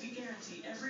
We guarantee every